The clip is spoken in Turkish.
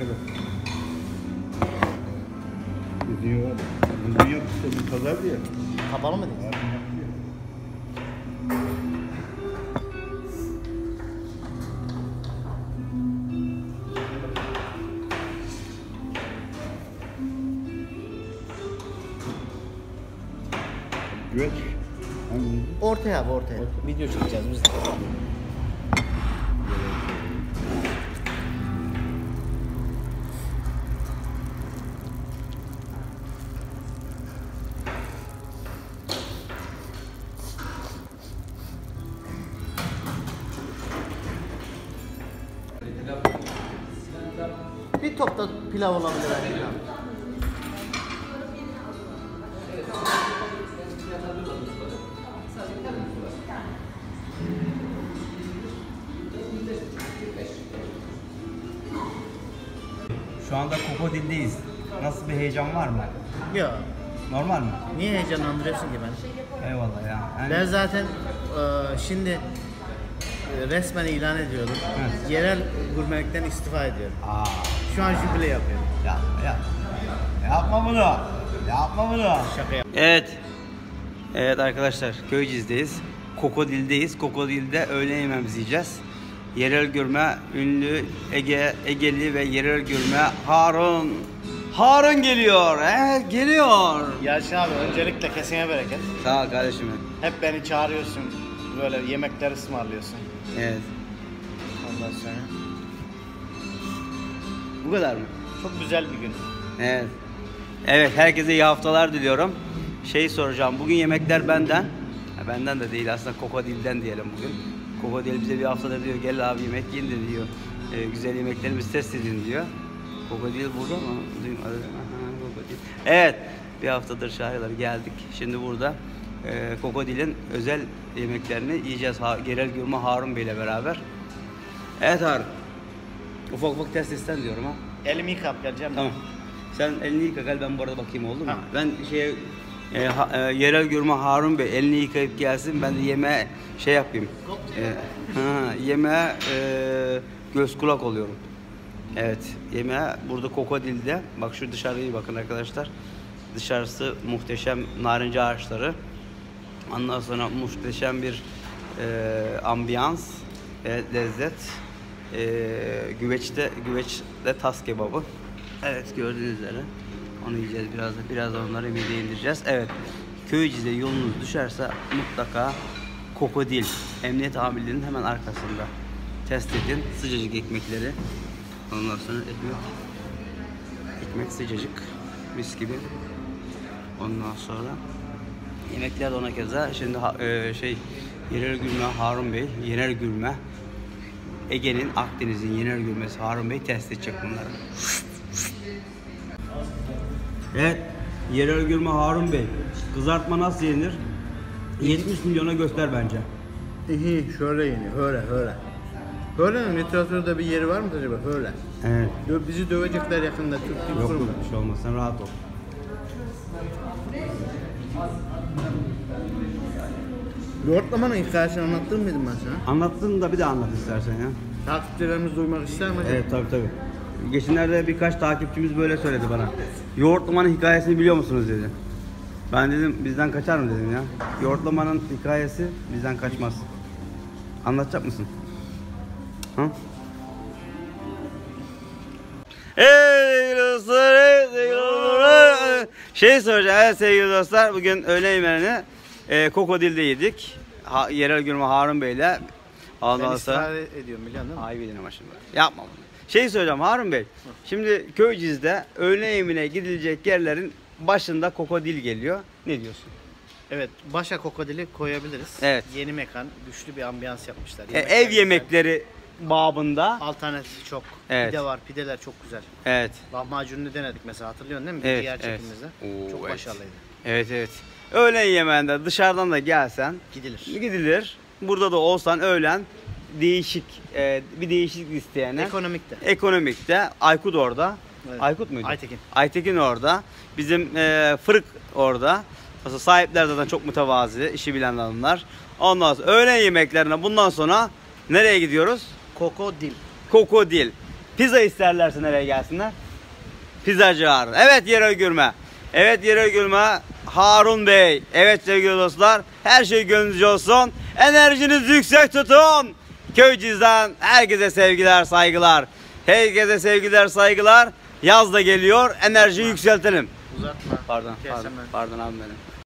arkada. Dünya var. Dünya yapmışlar bir pazar diye. Kapalı mı dedi? Güveç. Ortaya abi ortaya. Video çekeceğiz biz de. Bir topta pilav olabilir belki. Şu anda Kokodil'deyiz. Nasıl bir heyecan var mı? Ya Normal mi? niye heyecanlandırıyorsun ki beni? Eyvallah ya. Yani Ben zaten e, şimdi e, resmen ilan ediyorum. Evet. Yerel gurmelikten istifa ediyorum. Aa, Şu an jübile yapıyorum. yapma yapma. Yapma bunu. Yapma bunu. Şaka yap. Evet. Evet arkadaşlar Köyceğiz'deyiz. Kokodil'deyiz. Kokodil'de öğle yemeğimizi yiyeceğiz. Yerel gurme ünlü Ege Egeli ve yerel gurme Harun Harun geliyor. Evet geliyor. Yalçın abi öncelikle kesine bereket. Sağ ol kardeşim. Hep beni çağırıyorsun. Böyle yemekler ısmarlıyorsun. Evet. Ondan sonra. Bu kadar mı? Çok güzel bir gün. Evet. Evet herkese iyi haftalar diliyorum. Şey soracağım. Bugün yemekler benden. Ha, benden de değil aslında Kokodil'den diyelim bugün. Kokodil bize bir haftada diyor gel abi yemek yiyin de diyor. E, güzel yemeklerimizi test edin diyor. Kokodil burada mı? Duymadım. Evet. Bir haftadır çağırıyorlar geldik. Şimdi burada e, Kokodil'in özel yemeklerini yiyeceğiz. Ha, Genel Gürme Harun Bey ile beraber. Evet Harun. Ufak ufak test isten diyorum ha. Elimi yıkap geleceğim. Tamam. Sen elini yıka gel ben bu arada bakayım oldu mu? Ha. Ben şeye e, ha- e, yerel görme Harun Bey elini yıkayıp gelsin ben de yemeğe şey yapayım. E, ha, yemeğe e, göz kulak oluyorum. Evet yemeğe burada Kokodil'de bak şu dışarıya bakın arkadaşlar. Dışarısı muhteşem narince ağaçları. Ondan sonra muhteşem bir e, ambiyans ve lezzet. E, güveçte güveçte tas kebabı. Evet gördüğünüz üzere onu yiyeceğiz biraz da biraz onları mideye indireceğiz. Evet Köyceğiz'e yolunuz düşerse mutlaka Kokodil Emniyet Amirliği'nin hemen arkasında test edin sıcacık ekmekleri. Ondan sonra ekmek ekmek sıcacık mis gibi. Ondan sonra Yemekler de ona keza. Şimdi e, şey Yener Gülme Harun Bey, Yener Gülme Ege'nin Akdeniz'in Yener Gülmesi Harun Bey test edecek bunları. Evet, Yener Gülme Harun Bey. Kızartma nasıl yenir? 70 milyona göster bence. İyi şöyle yeniyor. Öyle öyle. Öyle mi? Literatürde bir yeri var mı acaba? Öyle. Evet. Dö- Bizi dövecekler yakında. Türk Dil yok bir şey olmaz. Sen rahat ol. Yoğurtlamanın hikayesini anlattın mıydım ben sana? Anlattın da bir daha anlat istersen ya. Takipçilerimiz duymak ister mi? Evet tabii tabii. Geçenlerde birkaç takipçimiz böyle söyledi bana. Yoğurtlamanın hikayesini biliyor musunuz dedi. Ben dedim bizden kaçar mı dedim ya. Yoğurtlamanın hikayesi bizden kaçmaz. Anlatacak mısın? Ha? Hey dostlar, hey sevgili dostlar. Şey soracağım, sevgili dostlar. Bugün öğle yemeğini e, Kokodil'de yedik. Ha, yerel gürme Harun Bey'le. Ben Ondan sonra... ısrar ediyorum biliyorsun değil mi? Ay bilin ama şimdi. Yapma bunu. Şey söyleyeceğim Harun Bey. Şimdi Köyceğiz'de öğle yemeğine gidilecek yerlerin başında Kokodil geliyor. Ne diyorsun? Evet, başa krokodili koyabiliriz. Evet. Yeni mekan, güçlü bir ambiyans yapmışlar. E, ev yemekleri babında. Alternatif çok. Evet. Pide var, pideler çok güzel. Evet. Lahmacununu denedik mesela hatırlıyorsun değil mi? Evet, Diğer evet. çekimimizde. Oo, çok evet. başarılıydı. Evet evet. Öğlen yemeğinde dışarıdan da gelsen Gidilir. gidilir. Burada da olsan öğlen değişik e, bir değişiklik isteyene. Ekonomik de. Ekonomikte Aykut orada. Evet. Aykut muydu? Aytekin. Aytekin orada. Bizim e, Fırık orada. Mesela sahipler zaten çok mütevazi, işi bilen adamlar. Ondan sonra öğlen yemeklerine bundan sonra nereye gidiyoruz? Krokodil. Kokodil. Pizza isterlerse nereye gelsinler? Pizzacı Harun. Evet Yerel Gürme. Evet Yerel Gürme. Harun Bey. Evet sevgili dostlar. Her şey gönlünüzce olsun. Enerjinizi yüksek tutun. Köycüz'den herkese sevgiler saygılar. Herkese sevgiler saygılar. Yaz da geliyor. Enerjiyi yükseltelim. Uzatma. Pardon, pardon, pardon abi benim.